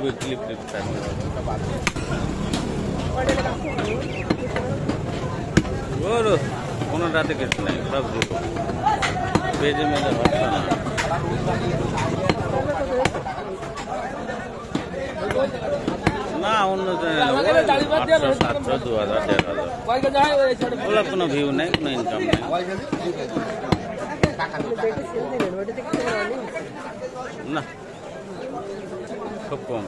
Movie clip clip ওর কোনো রাতে কিছু নাই সব দিব পেজে মেজে হচ্ছে না না অন্য চ্যানেল আটশো সাতশো দু হাজার দেড় হাজার ওগুলো কোনো ভিউ নেই কোনো ইনকাম নেই না খুব কম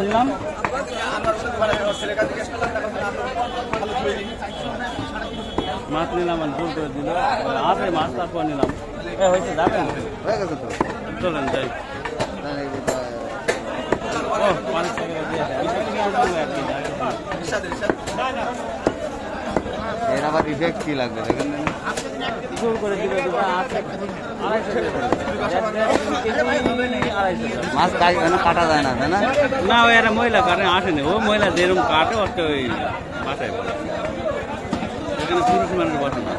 নিলাম মাছ নিলাম আর ভুল করে দিল আছে মাছ তারপর নিলাম এ হয়েছে যাবেন হয়ে গেছে তো চলেন যাই। এর আবার রিফেক্ট কি লাগবে দেখেন কাটা যায় না না? না ও এরা মহিলা কারণে আসেনি। ও মহিলা যেরকম কাটে ওর ওই বাসায় এখানে পুরুষ মানুষ বসে না।